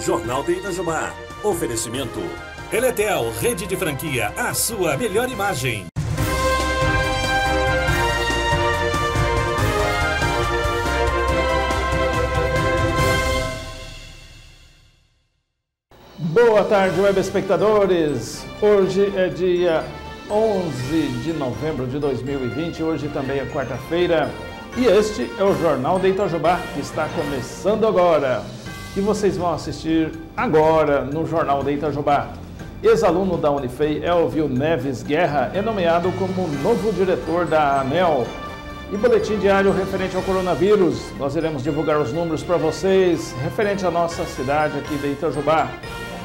Jornal de Itajubá. Oferecimento. Eletel, rede de franquia, a sua melhor imagem. Boa tarde, web espectadores. Hoje é dia 11 de novembro de 2020, hoje também é quarta-feira, e este é o Jornal de Itajubá, que está começando agora. E vocês vão assistir agora no Jornal de Itajubá. Ex-aluno da Unifei, Elvio Neves Guerra, é nomeado como novo diretor da ANEL. E boletim diário referente ao coronavírus. Nós iremos divulgar os números para vocês, referente à nossa cidade aqui de Itajubá.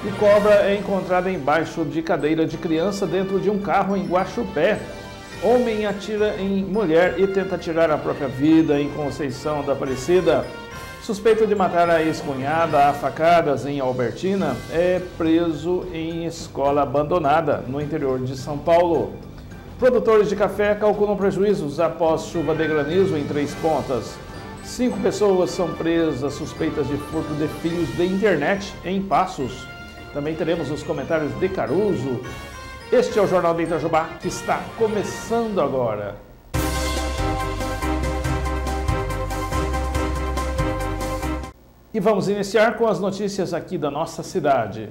E cobra é encontrada embaixo de cadeira de criança dentro de um carro em Guaxupé. Homem atira em mulher e tenta tirar a própria vida em Conceição da Aparecida. Suspeito de matar a ex-cunhada a facadas em Albertina é preso em escola abandonada no interior de São Paulo. Produtores de café calculam prejuízos após chuva de granizo em Três Pontas. Cinco pessoas são presas suspeitas de furto de fios de internet em Passos. Também teremos os comentários de Caruso. Este é o Jornal de Itajubá que está começando agora. E vamos iniciar com as notícias aqui da nossa cidade.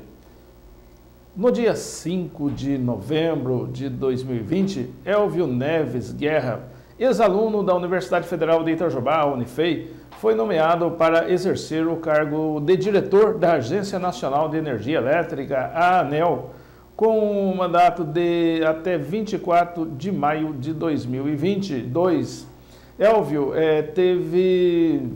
No dia 5 de novembro de 2020, Elvio Neves Guerra, ex-aluno da Universidade Federal de Itajubá, Unifei, foi nomeado para exercer o cargo de diretor da Agência Nacional de Energia Elétrica, a ANEL, com um mandato de até 24 de maio de 2022. Elvio é, teve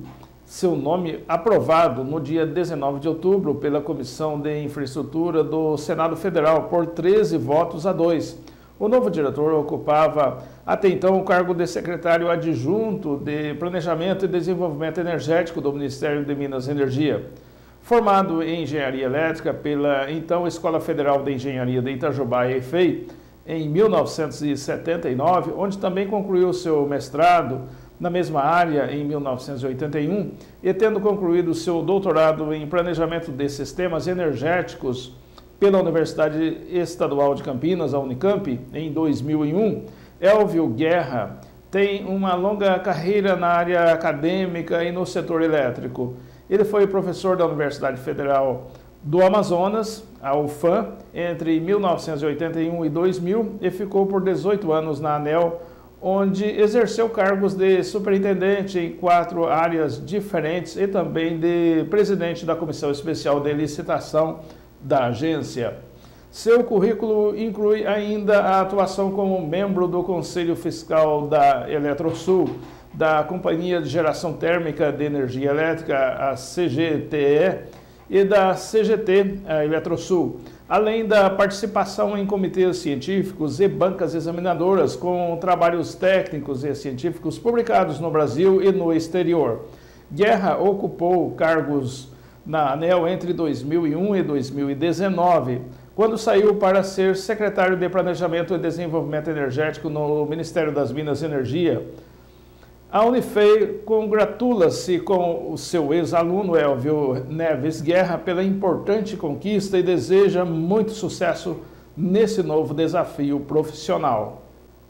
seu nome aprovado no dia 19 de outubro pela Comissão de Infraestrutura do Senado Federal por 13 votos a 2. O novo diretor ocupava até então o cargo de secretário adjunto de Planejamento e Desenvolvimento Energético do Ministério de Minas e Energia. Formado em Engenharia Elétrica pela então Escola Federal de Engenharia de Itajubá, EFEI, em 1979, onde também concluiu seu mestrado na mesma área em 1981 e tendo concluído seu doutorado em Planejamento de Sistemas Energéticos pela Universidade Estadual de Campinas, a Unicamp, em 2001, Elvio Guerra tem uma longa carreira na área acadêmica e no setor elétrico. Ele foi professor da Universidade Federal do Amazonas, a UFAM, entre 1981 e 2000 e ficou por 18 anos na ANEL, onde exerceu cargos de superintendente em quatro áreas diferentes e também de presidente da Comissão Especial de Licitação da agência. Seu currículo inclui ainda a atuação como membro do Conselho Fiscal da Eletrosul, da Companhia de Geração Térmica de Energia Elétrica, a CGTE, e da CGT, a Eletrosul, além da participação em comitês científicos e bancas examinadoras com trabalhos técnicos e científicos publicados no Brasil e no exterior. Guerra ocupou cargos na ANEL entre 2001 e 2019, quando saiu para ser secretário de Planejamento e Desenvolvimento Energético no Ministério das Minas e Energia. A Unifei congratula-se com o seu ex-aluno Elvio Neves Guerra pela importante conquista e deseja muito sucesso nesse novo desafio profissional.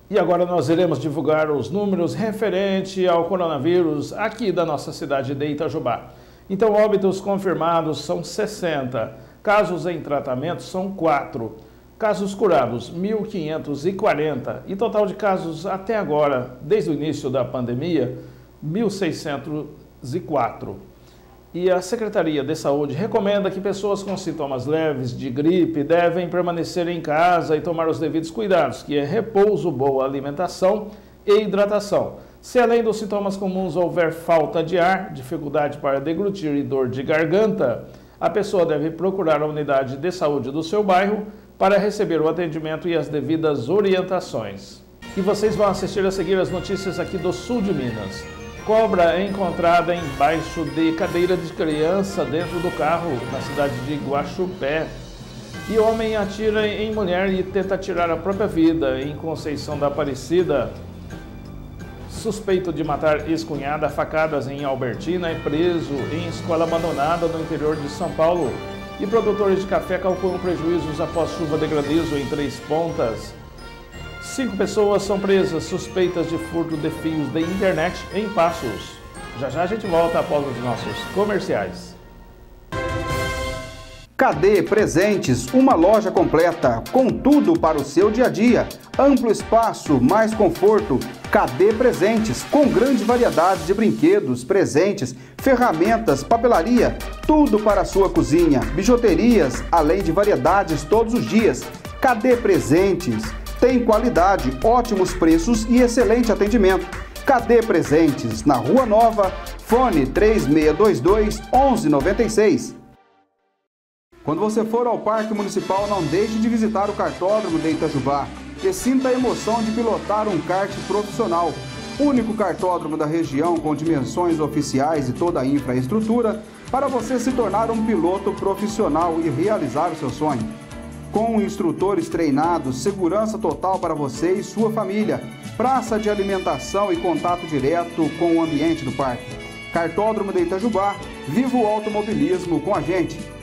E agora nós iremos divulgar os números referente ao coronavírus aqui da nossa cidade de Itajubá. Então, óbitos confirmados são 60, casos em tratamento são 4, casos curados 1.540 e total de casos até agora, desde o início da pandemia, 1.604. E a Secretaria de Saúde recomenda que pessoas com sintomas leves de gripe devem permanecer em casa e tomar os devidos cuidados, que é repouso, boa alimentação e hidratação. Se além dos sintomas comuns houver falta de ar, dificuldade para deglutir e dor de garganta, a pessoa deve procurar a unidade de saúde do seu bairro para receber o atendimento e as devidas orientações. E vocês vão assistir a seguir as notícias aqui do sul de Minas. Cobra encontrada embaixo de cadeira de criança dentro do carro na cidade de Guaxupé. E homem atira em mulher e tenta tirar a própria vida em Conceição da Aparecida. suspeito de matar ex-cunhada facadas em Albertina, é preso em escola abandonada no interior de São Paulo. E produtores de café calculam prejuízos após chuva de granizo em Três Pontas. Cinco pessoas são presas suspeitas de furto de fios de internet em Passos. Já já a gente volta após os nossos comerciais. KD Presentes, uma loja completa com tudo para o seu dia a dia. Amplo espaço, mais conforto. KD Presentes, com grande variedade de brinquedos, presentes, ferramentas, papelaria, tudo para a sua cozinha, bijuterias, além de variedades todos os dias. KD Presentes, tem qualidade, ótimos preços e excelente atendimento. KD Presentes, na Rua Nova, fone 3622 1196. Quando você for ao Parque Municipal, não deixe de visitar o cartódromo de Itajubá e sinta a emoção de pilotar um kart profissional. Único cartódromo da região com dimensões oficiais e toda a infraestrutura para você se tornar um piloto profissional e realizar o seu sonho. Com instrutores treinados, segurança total para você e sua família, praça de alimentação e contato direto com o ambiente do parque. Cartódromo de Itajubá, viva o automobilismo com a gente!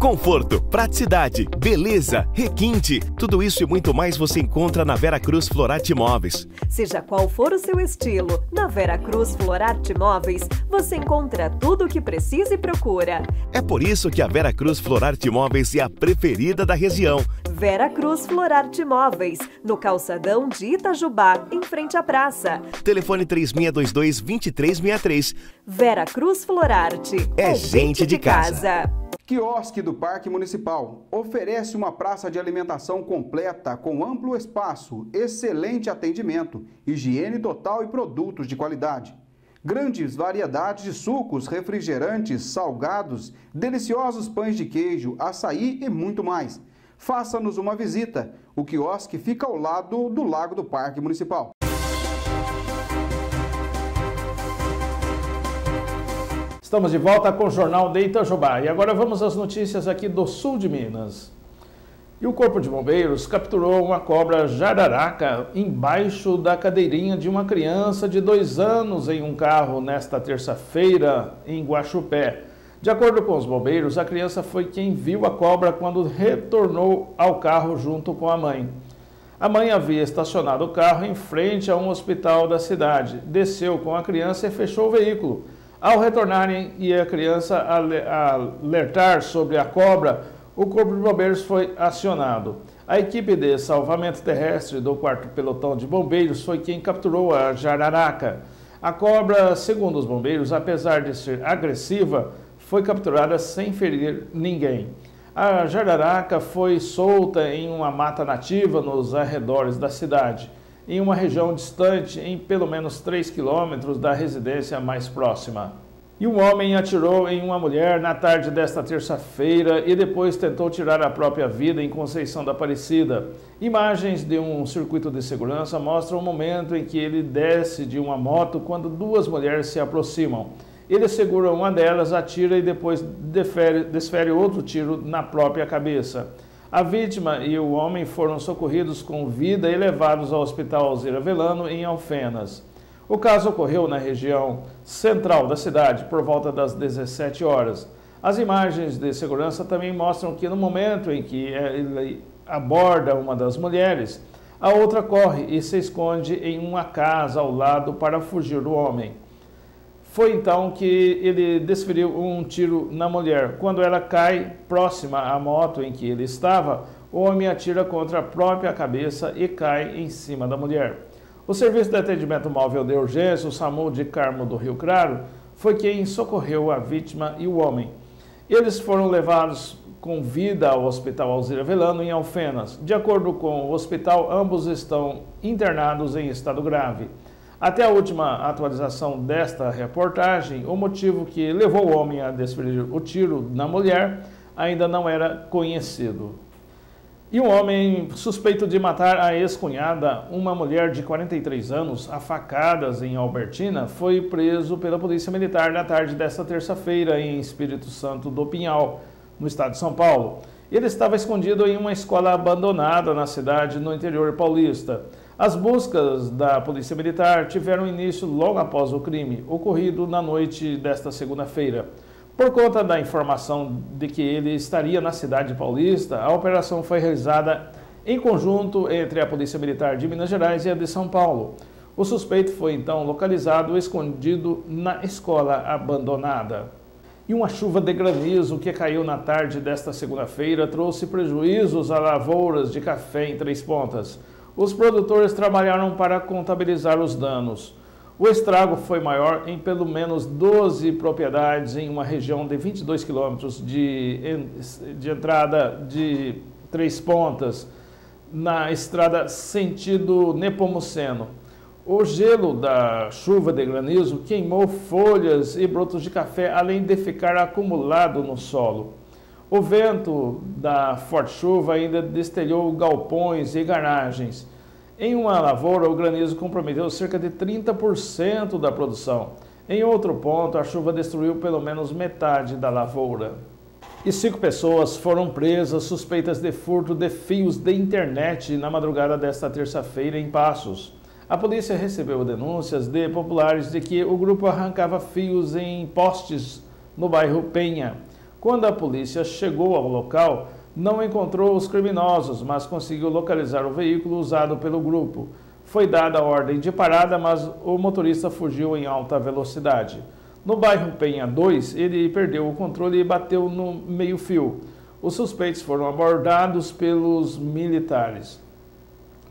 Conforto, praticidade, beleza, requinte, tudo isso e muito mais você encontra na Vera Cruz Florarte Móveis. Seja qual for o seu estilo, na Vera Cruz Florarte Móveis você encontra tudo o que precisa e procura. É por isso que a Vera Cruz Florarte Móveis é a preferida da região. Vera Cruz Florarte Móveis, no calçadão de Itajubá, em frente à praça. Telefone 3622-2363. Vera Cruz Florarte. É, é gente de casa. casa. Quiosque do Parque Municipal oferece uma praça de alimentação completa com amplo espaço, excelente atendimento, higiene total e produtos de qualidade. Grandes variedades de sucos, refrigerantes, salgados, deliciosos pães de queijo, açaí e muito mais. Faça-nos uma visita. O quiosque fica ao lado do Lago do Parque Municipal. Estamos de volta com o Jornal de Itajubá e agora vamos às notícias aqui do sul de Minas. E o Corpo de Bombeiros capturou uma cobra jararaca embaixo da cadeirinha de uma criança de dois anos em um carro nesta terça-feira em Guaxupé. De acordo com os bombeiros, a criança foi quem viu a cobra quando retornou ao carro junto com a mãe. A mãe havia estacionado o carro em frente a um hospital da cidade, desceu com a criança e fechou o veículo. Ao retornarem e a criança alertar sobre a cobra, o Corpo de Bombeiros foi acionado. A equipe de salvamento terrestre do 4 Pelotão de Bombeiros foi quem capturou a jararaca. A cobra, segundo os bombeiros, apesar de ser agressiva, foi capturada sem ferir ninguém. A jararaca foi solta em uma mata nativa nos arredores da cidade em uma região distante em pelo menos 3 quilômetros da residência mais próxima. E um homem atirou em uma mulher na tarde desta terça-feira e depois tentou tirar a própria vida em Conceição da Aparecida. Imagens de um circuito de segurança mostram o momento em que ele desce de uma moto quando duas mulheres se aproximam. Ele segura uma delas, atira e depois desfere outro tiro na própria cabeça. A vítima e o homem foram socorridos com vida e levados ao Hospital Alzira Velano, em Alfenas. O caso ocorreu na região central da cidade, por volta das 17 horas. As imagens de segurança também mostram que no momento em que ele aborda uma das mulheres, a outra corre e se esconde em uma casa ao lado para fugir do homem. Foi então que ele desferiu um tiro na mulher. Quando ela cai próxima à moto em que ele estava, o homem atira contra a própria cabeça e cai em cima da mulher. O Serviço de Atendimento Móvel de Urgência, o SAMU de Carmo do Rio Claro, foi quem socorreu a vítima e o homem. Eles foram levados com vida ao Hospital Alzira Velano, em Alfenas. De acordo com o hospital, ambos estão internados em estado grave. Até a última atualização desta reportagem, o motivo que levou o homem a desferir o tiro na mulher ainda não era conhecido. E um homem suspeito de matar a ex-cunhada, uma mulher de 43 anos, a facadas em Albertina, foi preso pela Polícia Militar na tarde desta terça-feira em Espírito Santo do Pinhal, no estado de São Paulo. Ele estava escondido em uma escola abandonada na cidade, no interior paulista. As buscas da Polícia Militar tiveram início logo após o crime, ocorrido na noite desta segunda-feira. Por conta da informação de que ele estaria na cidade paulista, a operação foi realizada em conjunto entre a Polícia Militar de Minas Gerais e a de São Paulo. O suspeito foi então localizado escondido na escola abandonada. E uma chuva de granizo que caiu na tarde desta segunda-feira trouxe prejuízos a lavouras de café em Três Pontas. Os produtores trabalharam para contabilizar os danos. O estrago foi maior em pelo menos 12 propriedades em uma região de 22 quilômetros de, de entrada de Três Pontas, na estrada sentido Nepomuceno. O gelo da chuva de granizo queimou folhas e brotos de café, além de ficar acumulado no solo. O vento da forte chuva ainda destelhou galpões e garagens. Em uma lavoura, o granizo comprometeu cerca de 30% da produção. Em outro ponto, a chuva destruiu pelo menos metade da lavoura. E cinco pessoas foram presas suspeitas de furto de fios de internet na madrugada desta terça-feira em Passos. A polícia recebeu denúncias de populares de que o grupo arrancava fios em postes no bairro Penha. Quando a polícia chegou ao local, não encontrou os criminosos, mas conseguiu localizar o veículo usado pelo grupo. Foi dada a ordem de parada, mas o motorista fugiu em alta velocidade. No bairro Penha 2, ele perdeu o controle e bateu no meio-fio. Os suspeitos foram abordados pelos militares.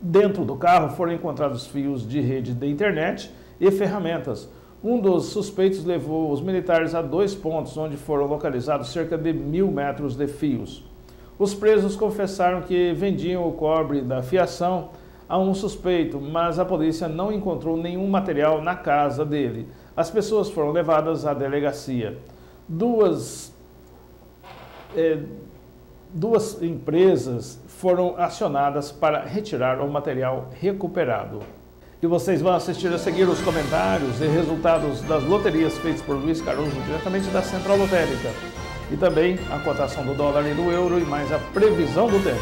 Dentro do carro foram encontrados fios de rede de internet e ferramentas. Um dos suspeitos levou os militares a dois pontos onde foram localizados cerca de mil metros de fios. Os presos confessaram que vendiam o cobre da fiação a um suspeito, mas a polícia não encontrou nenhum material na casa dele. As pessoas foram levadas à delegacia. Duas, é, duas empresas foram acionadas para retirar o material recuperado. E vocês vão assistir a seguir os comentários e resultados das loterias feitas por Luiz Caruso, diretamente da Central Lotérica. E também a cotação do dólar e do euro e mais a previsão do tempo.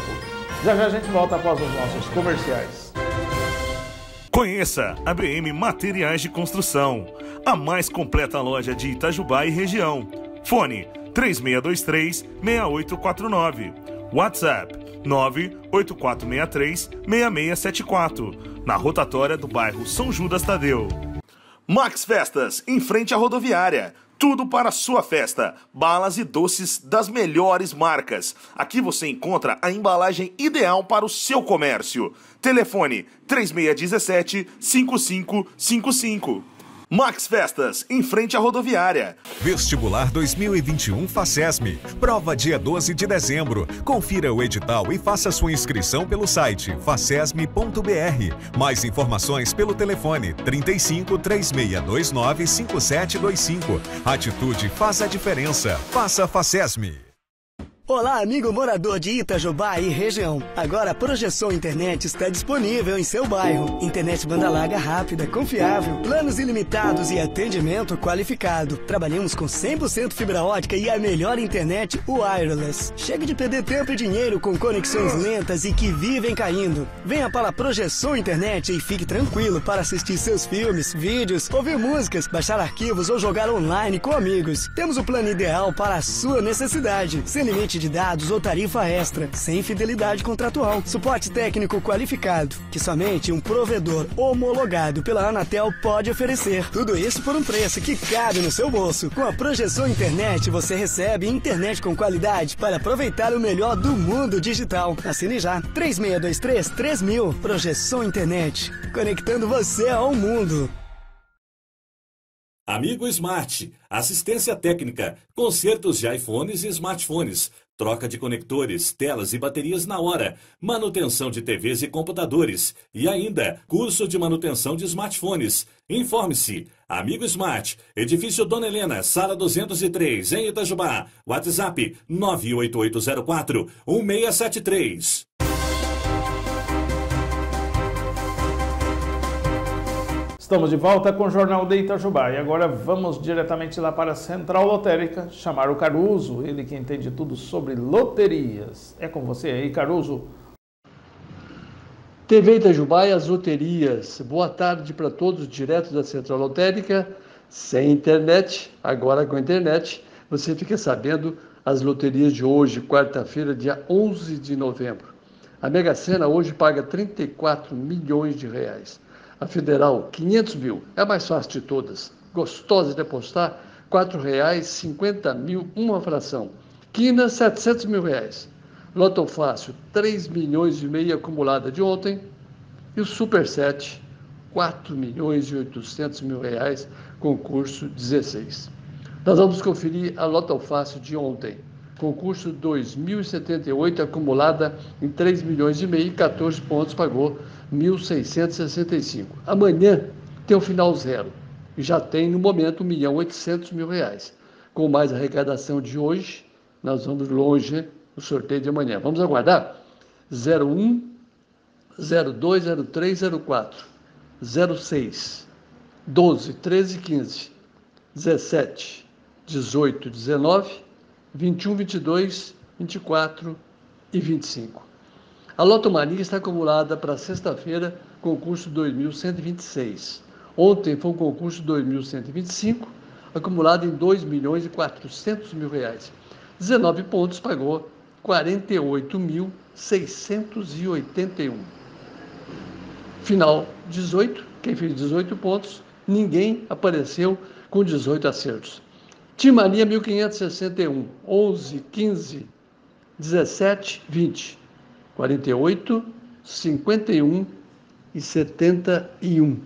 Já já a gente volta após os nossos comerciais. Conheça a BM Materiais de Construção, a mais completa loja de Itajubá e região. Fone 3623 6849. WhatsApp 98463 6674 na rotatória do bairro São Judas Tadeu. Max Festas, em frente à rodoviária. Tudo para sua festa. Balas e doces das melhores marcas. Aqui você encontra a embalagem ideal para o seu comércio. Telefone 3617 5555. Max Festas, em frente à rodoviária. Vestibular 2021 Facesme. Prova dia 12 de dezembro. Confira o edital e faça sua inscrição pelo site facesme.br. Mais informações pelo telefone 35 3629 5725. Atitude faz a diferença. Faça Facesme. Olá, amigo morador de Itajubá e região. Agora a Projeção Internet está disponível em seu bairro. Internet banda larga rápida, confiável, planos ilimitados e atendimento qualificado. Trabalhamos com 100% fibra ótica e a melhor internet wireless. Chega de perder tempo e dinheiro com conexões lentas e que vivem caindo. Venha para a Projeção Internet e fique tranquilo para assistir seus filmes, vídeos, ouvir músicas, baixar arquivos ou jogar online com amigos. Temos o plano ideal para a sua necessidade. Sem limite de dados ou tarifa extra, sem fidelidade contratual. Suporte técnico qualificado, que somente um provedor homologado pela Anatel pode oferecer. Tudo isso por um preço que cabe no seu bolso. Com a projeção internet, você recebe internet com qualidade para aproveitar o melhor do mundo digital. Assine já. 3623 3000. Projeção Internet. Conectando você ao mundo. Amigo Smart, assistência técnica, consertos de iPhones e smartphones, troca de conectores, telas e baterias na hora, manutenção de TVs e computadores e ainda curso de manutenção de smartphones. Informe-se. Amigo Smart, Edifício Dona Helena, sala 203, em Itajubá. WhatsApp 98804 1673. Estamos de volta com o Jornal de Itajubá e agora vamos diretamente lá para a Central Lotérica chamar o Caruso, ele que entende tudo sobre loterias. É com você aí, Caruso. TV Itajubá e as loterias. Boa tarde para todos, direto da Central Lotérica, sem internet, agora com internet. Você fica sabendo as loterias de hoje, quarta-feira, dia 11 de novembro. A Mega Sena hoje paga 34 milhões de reais. A Federal, 500 mil, é a mais fácil de todas. Gostosa de apostar, R$ 4,50 mil, uma fração. Quina, 700 mil reais. Loto Fácil, 3 milhões e meio acumulada de ontem. E o Super 7, 4 milhões e 800 mil reais, concurso 16. Nós vamos conferir a Loto Fácil de ontem. Concurso 2078, acumulada em 3 milhões e meio e 14 pontos, pagou 1.665. Amanhã tem o final zero e já tem no momento 1 milhão 800 mil reais. Com mais arrecadação de hoje, nós vamos longe no sorteio de amanhã. Vamos aguardar? 01, 02, 03, 04, 06, 12, 13, 15, 17, 18, 19, 21, 22, 24 e 25. A lotomania está acumulada para sexta-feira, concurso 2126. Ontem foi um concurso 2125, acumulado em 2 milhões e 400 mil reais. 19 pontos pagou 48.681. Final 18, quem fez 18 pontos, ninguém apareceu com 18 acertos. Timania 1561, 11, 15, 17, 20, 48, 51 e 71.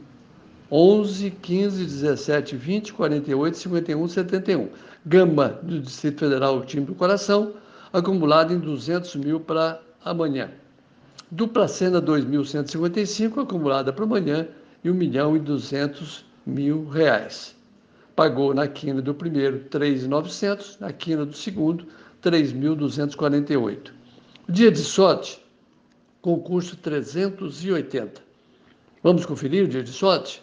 11, 15, 17, 20, 48, 51, 71. Gama do Distrito Federal, time do coração, acumulado em 200 mil para amanhã. Dupla Cena 2.155, acumulada para amanhã, e 1 milhão e 200 mil reais. Pagou na quina do primeiro 3.900, na quina do segundo 3.248. Dia de sorte, concurso 380. Vamos conferir o dia de sorte?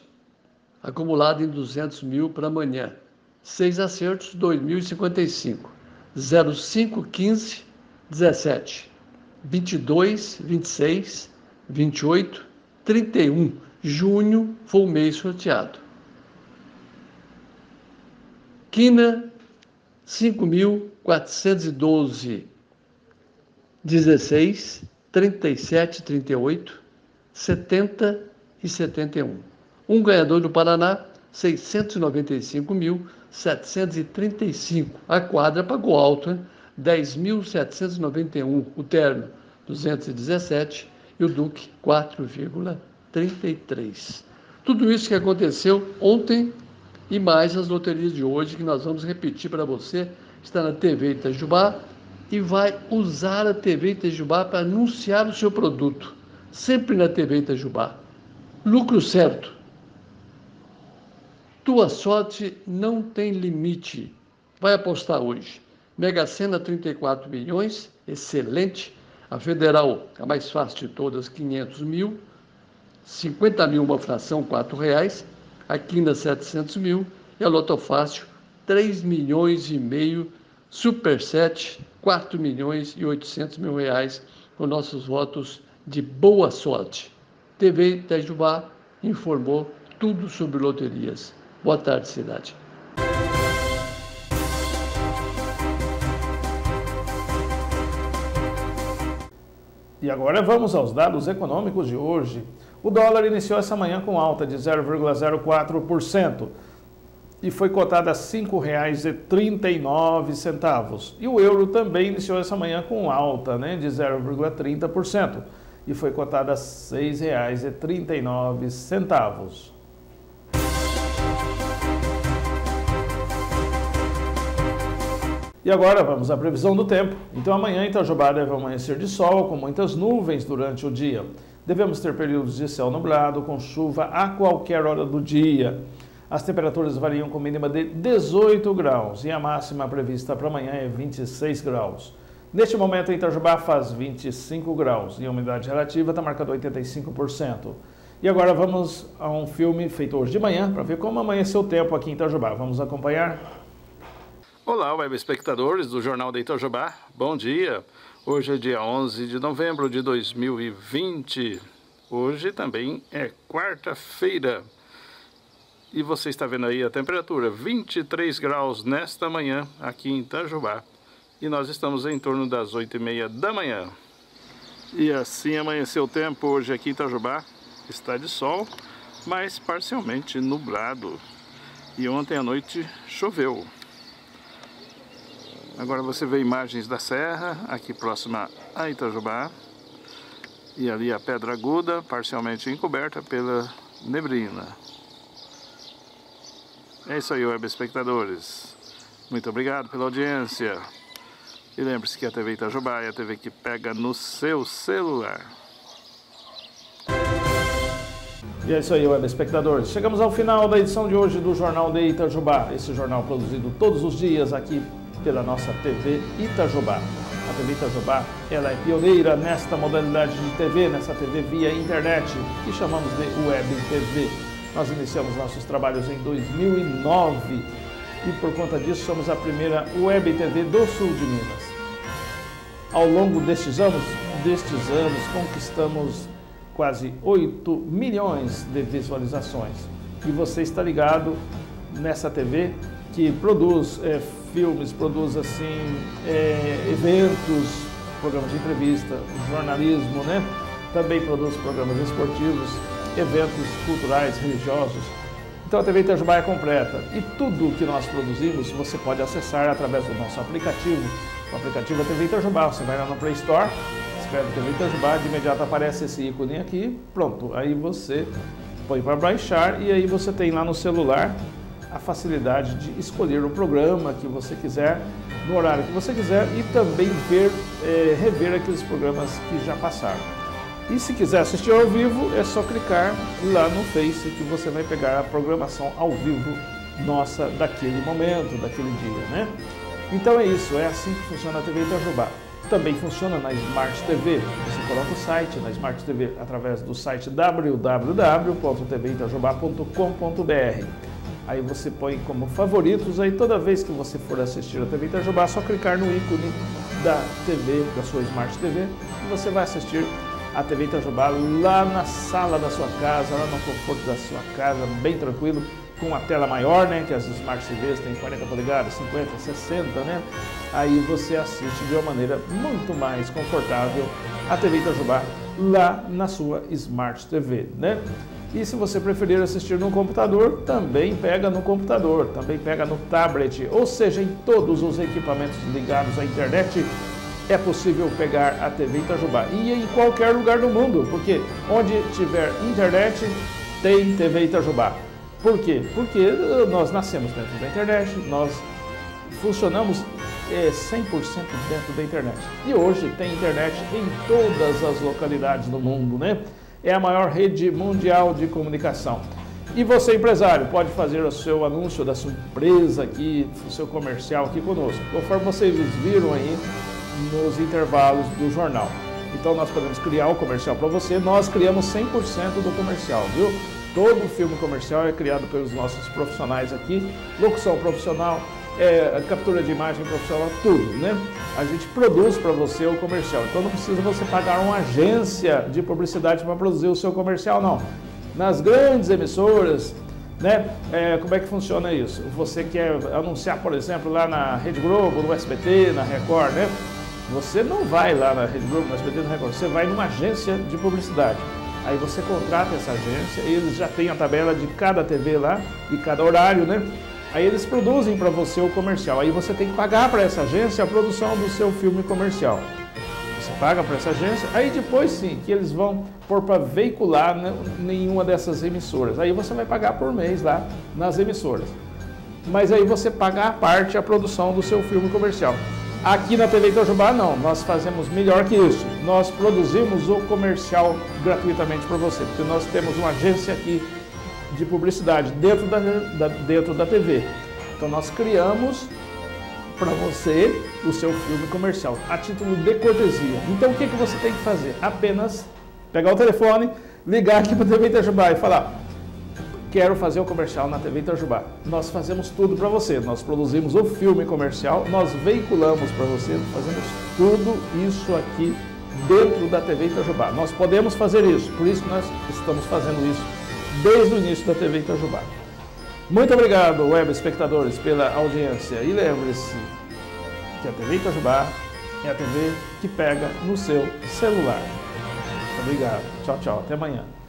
Acumulado em 200 mil para amanhã. Seis acertos, 2.055. 05, 15, 17, 22, 26, 28, 31. Junho foi o mês sorteado. Quina, 5.412, 16, 37, 38, 70 e 71. Um ganhador do Paraná, 695 mil 735. A quadra pagou alto, hein? 10.791 o terno, 217 e o Duque 4,33. Tudo isso que aconteceu ontem e mais as loterias de hoje que nós vamos repetir para você, está na TV Itajubá e vai usar a TV Itajubá para anunciar o seu produto, sempre na TV Itajubá. Lucro certo tua sorte não tem limite. Vai apostar hoje. Mega Sena 34 milhões, excelente. A Federal, a mais fácil de todas, 500 mil. 50 mil uma fração, R$ reais. A Quina 700 mil. E a Loto Fácil, 3 milhões e meio. Super 7, 4 milhões e 800 mil reais com nossos votos de boa sorte. TV Itajubá informou tudo sobre loterias. Boa tarde, cidade. E agora vamos aos dados econômicos de hoje. O dólar iniciou essa manhã com alta de 0,04% e foi cotado a R$ 5,39. E o euro também iniciou essa manhã com alta né, de 0,30% e foi cotado a R$ 6,39. E agora vamos à previsão do tempo. Então amanhã Itajubá deve amanhecer de sol, com muitas nuvens durante o dia. Devemos ter períodos de céu nublado, com chuva a qualquer hora do dia. As temperaturas variam com mínima de 18 graus e a máxima prevista para amanhã é 26 graus. Neste momento Itajubá faz 25 graus e a umidade relativa está marcada 85%. E agora vamos a um filme feito hoje de manhã para ver como amanheceu o tempo aqui em Itajubá. Vamos acompanhar? Olá, web espectadores do Jornal de Itajubá. Bom dia. Hoje é dia 11 de novembro de 2020. Hoje também é quarta-feira. E você está vendo aí a temperatura, 23 graus nesta manhã aqui em Itajubá. E nós estamos em torno das 8 e meia da manhã. E assim amanheceu o tempo hoje aqui em Itajubá. Está de sol, mas parcialmente nublado. E ontem à noite choveu. Agora você vê imagens da serra, aqui próxima a Itajubá. E ali a Pedra Aguda, parcialmente encoberta pela neblina. É isso aí, web espectadores. Muito obrigado pela audiência. E lembre-se que a TV Itajubá é a TV que pega no seu celular. E é isso aí, web espectadores. Chegamos ao final da edição de hoje do Jornal de Itajubá. Esse jornal produzido todos os dias aqui pela nossa TV Itajubá. A TV Itajubá ela é pioneira nesta modalidade de TV, nessa TV via internet, que chamamos de Web TV. Nós iniciamos nossos trabalhos em 2009 e por conta disso somos a primeira Web TV do sul de Minas. Ao longo destes anos, destes anos conquistamos quase 8 milhões de visualizações. E você está ligado nessa TV que produz é, filmes, produz assim é, eventos, programas de entrevista, jornalismo, né? Também produz programas esportivos, eventos culturais, religiosos. Então a TV Itajubá é completa e tudo que nós produzimos você pode acessar através do nosso aplicativo. O aplicativo é TV Itajubá. Você vai lá no Play Store, escreve TV Itajubá, de imediato aparece esse ícone aqui, pronto. Aí você põe para baixar e aí você tem lá no celular a facilidade de escolher o programa que você quiser, no horário que você quiser e também ver, é, rever aqueles programas que já passaram. E se quiser assistir ao vivo, é só clicar lá no Face que você vai pegar a programação ao vivo nossa daquele momento, daquele dia, né? Então é isso, é assim que funciona a TV Itajubá. Também funciona na Smart TV. Você coloca o site na Smart TV através do site www.tvitajubá.com.br. Aí você põe como favoritos, aí toda vez que você for assistir a TV Itajubá, é só clicar no ícone da TV, da sua Smart TV, e você vai assistir a TV Itajubá lá na sala da sua casa, lá no conforto da sua casa, bem tranquilo, com a tela maior, né, que as Smart TVs têm 40 polegadas, 50, 60, né? Aí você assiste de uma maneira muito mais confortável a TV Itajubá lá na sua Smart TV, né? E se você preferir assistir no computador, também pega no computador, também pega no tablet, ou seja, em todos os equipamentos ligados à internet, é possível pegar a TV Itajubá. E em qualquer lugar do mundo, porque onde tiver internet, tem TV Itajubá. Por quê? Porque nós nascemos dentro da internet, nós funcionamos é, 100% dentro da internet. E hoje tem internet em todas as localidades do mundo, né? é a maior rede mundial de comunicação. E você, empresário, pode fazer o seu anúncio da sua empresa aqui, o seu comercial aqui conosco, conforme vocês viram aí nos intervalos do jornal. Então nós podemos criar o comercial para você, nós criamos 100% do comercial, viu? Todo filme comercial é criado pelos nossos profissionais aqui, locução profissional, é, captura de imagem profissional, tudo, né? A gente produz para você o comercial. Então não precisa você pagar uma agência de publicidade para produzir o seu comercial, não. Nas grandes emissoras, né? É, como é que funciona isso? Você quer anunciar, por exemplo, lá na Rede Globo, no SBT, na Record, né? Você não vai lá na Rede Globo, no SBT, na Record, você vai numa agência de publicidade. Aí você contrata essa agência, eles já têm a tabela de cada TV lá e cada horário, né? Aí eles produzem para você o comercial. Aí você tem que pagar para essa agência a produção do seu filme comercial. Você paga para essa agência, aí depois sim que eles vão pôr para veicular nenhuma dessas emissoras. Aí você vai pagar por mês lá nas emissoras. Mas aí você paga a parte a produção do seu filme comercial. Aqui na TV Itajubá não, nós fazemos melhor que isso. Nós produzimos o comercial gratuitamente para você, porque nós temos uma agência aqui de publicidade dentro da, da, dentro da TV. Então nós criamos para você o seu filme comercial, a título de cortesia. Então o que, que você tem que fazer? Apenas pegar o telefone, ligar aqui para a TV Itajubá e falar quero fazer o comercial na TV Itajubá. Nós fazemos tudo para você. Nós produzimos o filme comercial, nós veiculamos para você, fazemos tudo isso aqui dentro da TV Itajubá. Nós podemos fazer isso, por isso nós estamos fazendo isso desde o início da TV Itajubá. Muito obrigado, web espectadores, pela audiência e lembre-se que a TV Itajubá é a TV que pega no seu celular. Obrigado. Tchau, tchau. Até amanhã.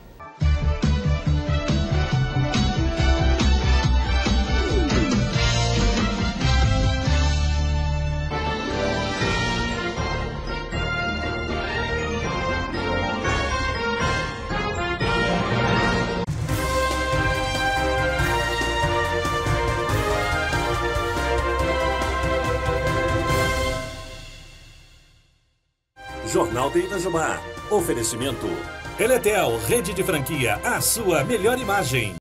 Jornal de Itajubá. Oferecimento. Eletel, rede de franquia, a sua melhor imagem.